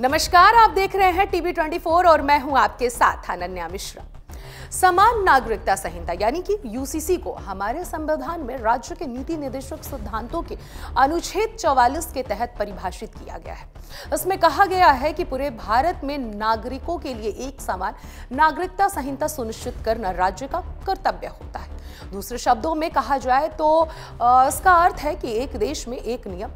नमस्कार, आप देख रहे हैं टीवी 24 और मैं हूँ आपके साथ अनन्या मिश्रा। समान नागरिकता संहिता, यानी कि यूसीसी को हमारे संविधान में राज्य के नीति निर्देशक सिद्धांतों के अनुच्छेद 44 के तहत परिभाषित किया गया है। इसमें कहा गया है कि पूरे भारत में नागरिकों के लिए एक समान नागरिकता संहिता सुनिश्चित करना राज्य का कर्तव्य होता है। दूसरे शब्दों में कहा जाए तो इसका अर्थ है कि एक देश में एक नियम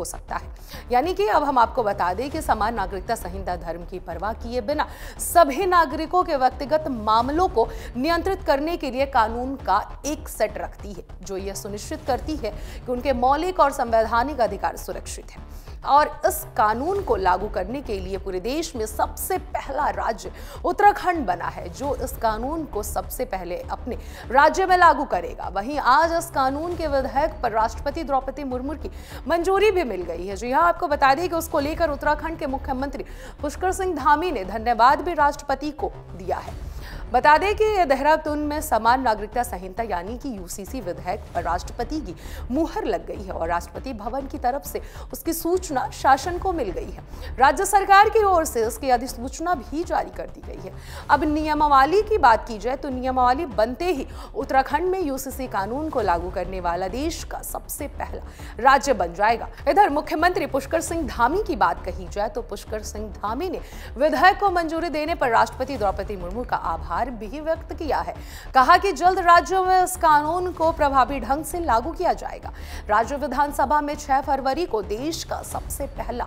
हो सकता है। यानी कि अब हम आपको बता दें कि समान नागरिकता संहिता धर्म की परवाह किए बिना सभी नागरिकों के व्यक्तिगत मामलों को नियंत्रित करने के लिए कानून का एक सेट रखती है, जो यह सुनिश्चित करती है कि उनके मौलिक और संवैधानिक अधिकार सुरक्षित है। और इस कानून को लागू करने के लिए पूरे देश में सबसे पहला राज्य उत्तराखंड बना है, जो इस कानून को सबसे पहले अपने राज्य में लागू करेगा। वहीं आज इस कानून के विधेयक पर राष्ट्रपति द्रौपदी मुर्मू की मंजूरी भी मिल गई है। जी हाँ आपको बता दें कि उसको लेकर उत्तराखंड के मुख्यमंत्री पुष्कर सिंह धामी ने धन्यवाद भी राष्ट्रपति को दिया है। बता दें कि देहरादून में समान नागरिकता संहिता, यानी कि यूसीसी विधेयक पर राष्ट्रपति की मुहर लग गई है और राष्ट्रपति भवन की तरफ़ से उसकी सूचना शासन को मिल गई है। राज्य सरकार की ओर से उसकी अधिसूचना भी जारी कर दी गई है। अब नियमावली की बात की जाए तो नियमावली बनते ही उत्तराखंड में यूसीसी कानून को लागू करने वाला देश का सबसे पहला राज्य बन जाएगा। इधर मुख्यमंत्री पुष्कर सिंह धामी की बात कही जाए तो पुष्कर सिंह धामी ने विधेयक को मंजूरी देने पर राष्ट्रपति द्रौपदी मुर्मू का आभार आभार भी व्यक्त किया है। कहा कि जल्द राज्यों में इस कानून को प्रभावी ढंग से लागू किया जाएगा। राज्य विधानसभा में 6 फरवरी को देश का सबसे पहला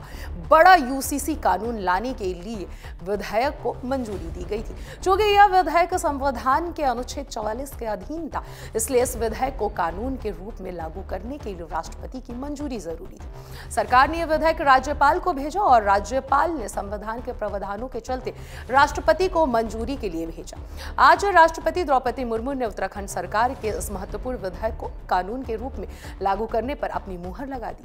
बड़ा यूसीसी कानून लाने के लिए विधेयक को मंजूरी दी गई थी। चूँकि यह विधेयक संविधान के अनुच्छेद चौवालीस के अधीन था, इसलिए इस विधेयक को कानून के रूप में लागू करने के लिए राष्ट्रपति की मंजूरी ज़रूरी थी। सरकार ने यह विधेयक राज्यपाल को भेजा और राज्यपाल ने संविधान के प्रावधानों के चलते राष्ट्रपति को मंजूरी के लिए भेजा। आज राष्ट्रपति द्रौपदी मुर्मू ने उत्तराखंड सरकार के इस महत्वपूर्ण विधेयक को कानून के रूप में लागू करने पर अपनी मुहर लगा दी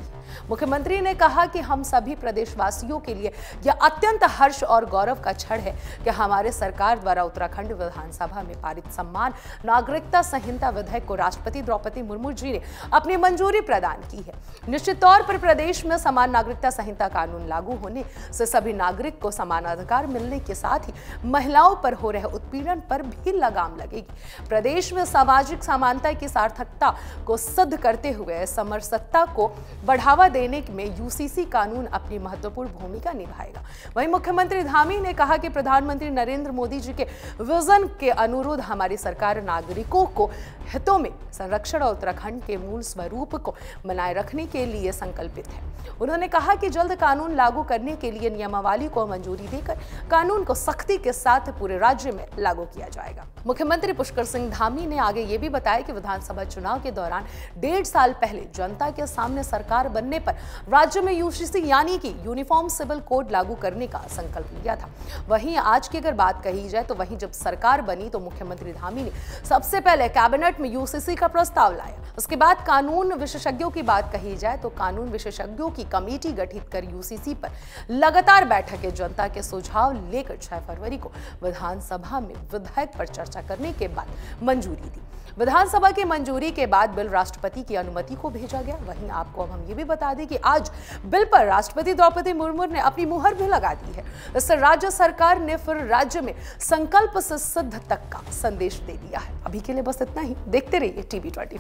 मुख्यमंत्री ने कहा कि हम सभी प्रदेशवासियों के लिए यह अत्यंत हर्ष और गौरव का क्षण है कि हमारे सरकार द्वारा उत्तराखंड विधानसभा में पारित सम्मान, नागरिकता संहिता विधेयक को राष्ट्रपति द्रौपदी मुर्मू जी ने अपनी मंजूरी प्रदान की है। निश्चित तौर पर प्रदेश में समान नागरिकता संहिता कानून लागू होने से सभी नागरिक को समान अधिकार मिलने के साथ ही महिलाओं पर हो रहे उत्पीड़न उत्पीड़न पर भी लगाम लगेगी। प्रदेश में सामाजिक समानता की सार्थकता को सिद्ध करते हुए समरसत्ता को बढ़ावा देने में यूसीसी कानून अपनी महत्वपूर्ण भूमिका निभाएगा। वहीं मुख्यमंत्री धामी ने कहा कि प्रधानमंत्री नरेंद्र मोदी जी के विजन के अनुरोध हमारी सरकार नागरिकों को हितों में संरक्षण और उत्तराखंड के मूल स्वरूप को बनाए रखने के लिए संकल्पित है। उन्होंने कहा कि जल्द कानून लागू करने के लिए नियमावली को मंजूरी देकर कानून को सख्ती के साथ पूरे राज्य में लागू किया जाएगा। मुख्यमंत्री पुष्कर सिंह धामी ने आगे ये भी बताया कि विधानसभा चुनाव के दौरान डेढ़ साल पहले जनता के सामने सरकार बनने पर राज्य में यूसीसी यानी कि यूनिफॉर्म सिविल कोड लागू करने का संकल्प लिया था। वहीं आज की अगर बात कही जाए तो वहीं जब सरकार बनी तो मुख्यमंत्री धामी ने सबसे पहले कैबिनेट में यूसीसी का प्रस्ताव लाया। उसके बाद कानून विशेषज्ञों की बात कही जाए तो कानून विशेषज्ञों की कमेटी गठित कर यूसीसी पर लगातार बैठकें जनता के सुझाव लेकर 6 फरवरी को विधानसभा में विधेयक पर चर्चा करने के बाद मंजूरी दी। विधानसभा की मंजूरी के बाद बिल राष्ट्रपति की अनुमति को भेजा गया। वहीं आपको अब हम ये भी बता दें कि आज बिल पर राष्ट्रपति द्रौपदी मुर्मू ने अपनी मुहर भी लगा दी है। इससे राज्य सरकार ने फिर राज्य में संकल्प से सिद्ध तक का संदेश दे दिया है। अभी के लिए बस इतना ही। देखते रहिए टीवी ट्वेंटी